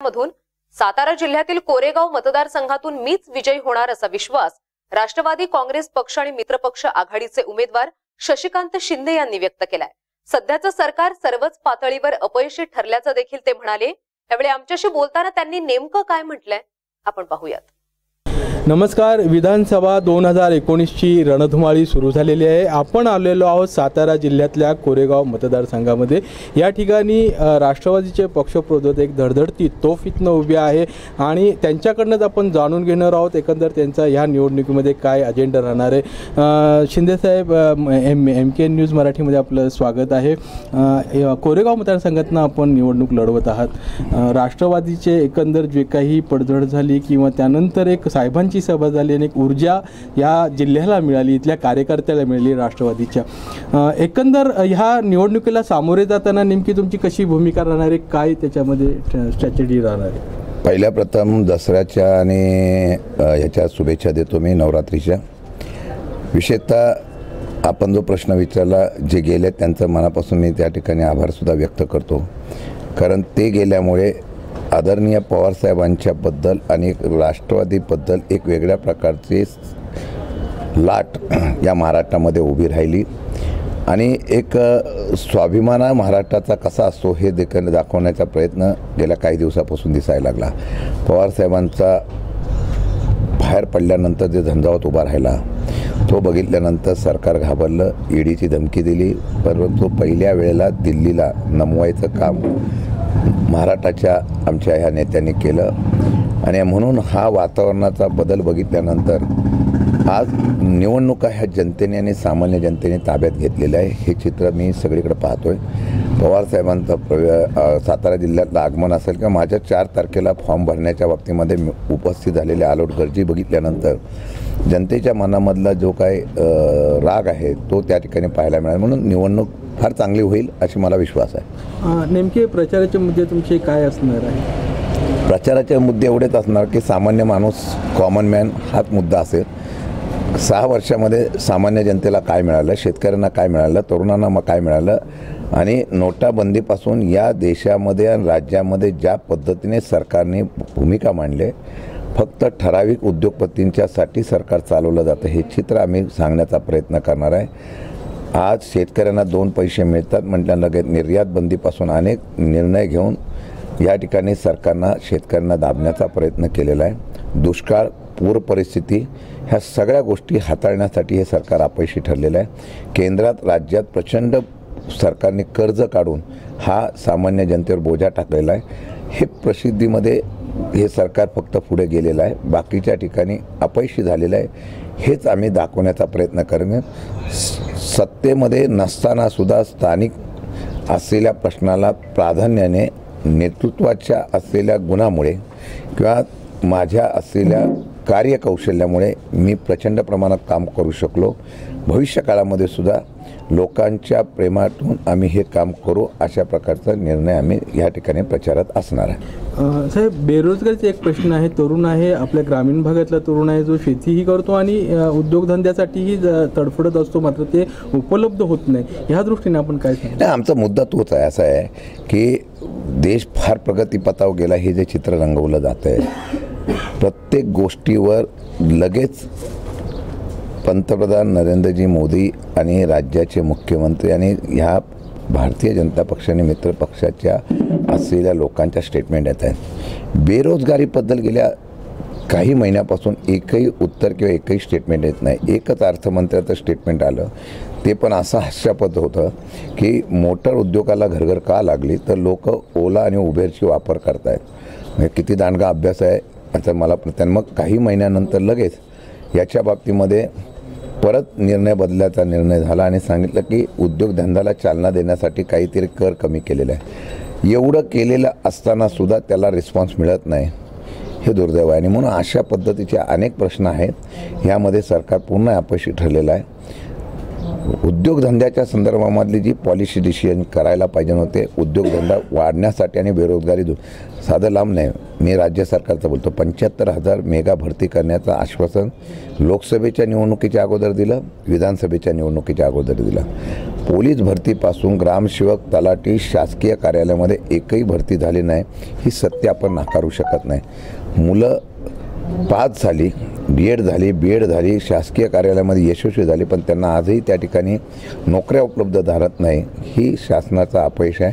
मधून सातारा जिल्ह्यातील कोरेगाव मतदारसंघातून मीच विजयी होणार असा विश्वास राष्ट्रवादी काँग्रेस पक्ष आणि मित्रपक्ष आघाडीचे उमेदवार शशिकांत शिंदे यांनी व्यक्त केलाय. सध्याचं सरकार सर्वच पातळीवर अपयशी ठरल्याचं देखील ते म्हणाले. त्यावेळी आमच्याशी बोलताना त्यांनी नेमकं काय म्हटलंय? आपण पाहूयात. नमस्कार विधानसभा दोन हजार एकोणीसची रणधुमाळी सुरू झालेली आहे. आपण आलेलो आहोत सातारा जिल्ह्यातल्या कोरेगाव मतदारसंघामध्ये. या ठिकाणी राष्ट्रवादीचे राष्ट्रवादीचे एक धडधडती तोफ इथनं उभी आहे आणि त्यांच्याकडनंच आपण जाणून घेणार आहोत एकंदर त्यांचा ह्या निवडणुकीमध्ये काय अजेंडा राहणार आहे. शिंदेसाहेब एम एम के न्यूज मराठीमध्ये आपलं स्वागत आहे. कोरेगाव मतदारसंघातनं आपण निवडणूक लढवत आहात. राष्ट्रवादीचे एकंदर जे काही पडझड झाली किंवा त्यानंतर एक साहेबांची सभा झाली आणि एक ऊर्जा या जिल्ह्याला मिळाली इथल्या कार्यकर्त्याला मिळाली राष्ट्रवादीच्या. एकंदर ह्या निवडणुकीला सामोरे जाताना नेमकी तुमची कशी भूमिका राहणार आहे? काय त्याच्यामध्ये स्ट्रॅटेजी राहणार आहे? पहिल्या प्रथम दसऱ्याच्या आणि ह्याच्या शुभेच्छा देतो मी नवरात्रीच्या. विशेषतः आपण जो प्रश्न विचारला जे गेले त्यांचं मनापासून मी त्या ठिकाणी आभारसुद्धा व्यक्त करतो. कारण ते गेल्यामुळे आदरणीय पवारसाहेबांच्याबद्दल आणि एक राष्ट्रवादीबद्दल एक वेगळ्या प्रकारची लाट या महाराष्ट्रामध्ये उभी राहिली. आणि एक स्वाभिमान महाराष्ट्राचा कसा असतो हे देखील दाखवण्याचा प्रयत्न गेल्या काही दिवसापासून दिसायला लागला. पवारसाहेबांचा बाहेर पडल्यानंतर जे झंझावत उभा राहिला तो बघितल्यानंतर सरकार घाबरलं ईडीची धमकी दिली परंतु पहिल्या वेळेला दिल्लीला नमवायचं काम महाराष्ट्राच्या आमच्या ह्या नेत्यांनी केलं. आणि म्हणून हा वातावरणाचा बदल बघितल्यानंतर आज निवडणुका ह्या जनतेने आणि सामान्य जनतेने ताब्यात घेतलेलं आहे. हे चित्र मी सगळीकडे पाहतोय. पवारसाहेबांचं प्रवे सातारा जिल्ह्यातलं आगमन असेल किंवा माझ्या चार तारखेला फॉर्म भरण्याच्या बाबतीमध्ये मी उपस्थित झालेले आलोट गर्जी बघितल्यानंतर जनतेच्या मनामधला जो काय राग आहे तो त्या ठिकाणी पाहायला मिळाला. म्हणून निवडणूक फार चांगली होईल अशी मला विश्वास आहे. नेमके प्रचाराचे मुद्दे तुमचे काय असणार आहे? प्रचाराचे मुद्दे एवढेच असणार की सामान्य माणूस कॉमन मॅन हाच मुद्दा असेल. सहा वर्षामध्ये सामान्य जनतेला काय मिळालं शेतकऱ्यांना काय मिळालं तरुणांना मग काय मिळालं आणि नोटाबंदीपासून या देशामध्ये आणि राज्यामध्ये ज्या पद्धतीने सरकारने भूमिका मांडले फक्त ठराविक उद्योगपतींच्यासाठी सरकार चालवलं जातं हे चित्र आम्ही सांगण्याचा प्रयत्न करणार आहे. आज शेतकऱ्यांना दोन पैसे मिळतात म्हटल्या लगेच निर्यात बंदीपासून अनेक निर्णय घेऊन या ठिकाणी सरकारनं शेतकऱ्यांना दाबण्याचा प्रयत्न केलेला आहे. दुष्काळ पूर परिस्थिती ह्या सगळ्या गोष्टी हाताळण्यासाठी हे सरकार अपयशी ठरलेलं आहे. केंद्रात राज्यात प्रचंड सरकारने कर्ज काढून हा सामान्य जनतेवर बोजा टाकलेला आहे. हे प्रसिद्धीमध्ये हे सरकार फक्त पुढे गेलेलं आहे. बाकीच्या ठिकाणी अपयशी झालेलं आहे. हेच आम्ही दाखवण्याचा प्रयत्न करणं स- सत्तेमध्ये नसताना सुद्धा स्थानिक असलेल्या प्रश्नाला प्राधान्याने नेतृत्वाच्या असलेल्या गुणामुळे किंवा माझ्या असलेल्या कार्यकौशल्यामुळे मी प्रचंड प्रमाणात काम करू शकलो. भविष्यकाळामध्ये सुद्धा लोकांच्या प्रेमातून आम्ही हे काम करू अशा प्रकारचा निर्णय आम्ही या ठिकाणी प्रचारात असणार आहे. साहेब बेरोजगारीचा एक प्रश्न आहे तरुण आहे आपल्या ग्रामीण भागातला तरुण आहे जो शेतीही करतो आणि उद्योगधंद्यासाठीही ज- तडफडत असतो मात्र ते उपलब्ध होत नाही. ह्या दृष्टीने आपण काय नाही आमचा मुद्दा तोच आहे असा आहे की देश फार प्रगतीपथावर गेला हे जे चित्र रंगवलं जातं आहे प्रत्येक गोष्टीवर लगेच पंतप्रधान नरेंद्रजी मोदी आणि राज्याचे मुख्यमंत्री आणि ह्या भारतीय जनता पक्ष आणि मित्र पक्षाच्या असलेल्या लोकांच्या स्टेटमेंट येत आहेत. बेरोजगारीबद्दल गेल्या काही महिन्यापासून एकही उत्तर किंवा एकही स्टेटमेंट येत नाही. एकच अर्थमंत्र्याचं स्टेटमेंट आलं. ते पण असं हास्यापद होतं की मोटर उद्योगाला घरघर का लागली? तर लोक ओला आणि उबेरची वापर करतायत. म्हणजे किती दांडगा अभ्यास आहे आता मला पण मग काही महिन्यानंतर लगेच याच्या बाबतीमध्ये परत निर्णय बदलायचा निर्णय झाला आणि सांगितलं की उद्योगधंद्याला चालना देण्यासाठी काहीतरी कर कमी केलेला आहे. एवढं केलेलं असताना सुद्धा त्याला रिस्पॉन्स मिळत नाही. हे दुर्दैव आहे. आणि म्हणून अशा पद्धतीचे अनेक प्रश्न आहेत. ह्यामध्ये सरकार पूर्ण अपयशी ठरलेलं आहे. उद्योगधंद्याच्या संदर्भामधली जी पॉलिसी डिसिजन करायला पाहिजे होते उद्योगधंदा वाढण्यासाठी आणि बेरोजगारी दूर साधं लांब नाही. मी राज्य सरकारचं बोलतो. पंच्याहत्तर हजार मेगा भरती करण्याचं आश्वासन लोकसभेच्या निवडणुकीच्या अगोदर दिलं विधानसभेच्या निवडणुकीच्या अगोदर दिलं. पोलीस भरतीपासून ग्रामसेवक तलाठी शासकीय कार्यालयामध्ये एकही भरती झाली नाही ही सत्य आपण नाकारू शकत नाही. मुलं पास झाली बी एड झाली बी एड झाली शासकीय कार्यालयामध्ये यशस्वी झाली पण त्यांना आजही त्या ठिकाणी नोकऱ्या उपलब्ध झालत नाही ही शासनाचा अपयश आहे.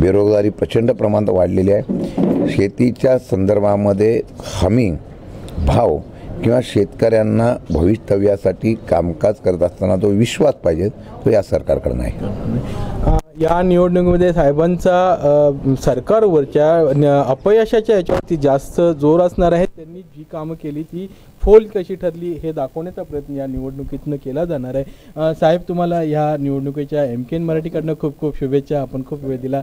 बेरोजगारी प्रचंड प्रमाणात वाढलेली आहे. शेतीच्या संदर्भामध्ये हमी भाव किंवा शेतकऱ्यांना भवितव्यासाठी कामकाज करत असताना जो विश्वास पाहिजे तो या सरकारकडे नाही. या निवडणुकीमध्ये साहेबांचा सरकारवरच्या अपयशाच्या याच्यावरती जास्त जोर असणार आहे. त्यांनी जी कामं केली ती फोल कशी ठरली हे दाखवण्याचा प्रयत्न या निवडणुकीतनं केला जाणार आहे. साहेब तुम्हाला या निवडणुकीच्या एम के एन मराठीकडनं खूप खूप शुभेच्छा. आपण खूप वेळ दिला.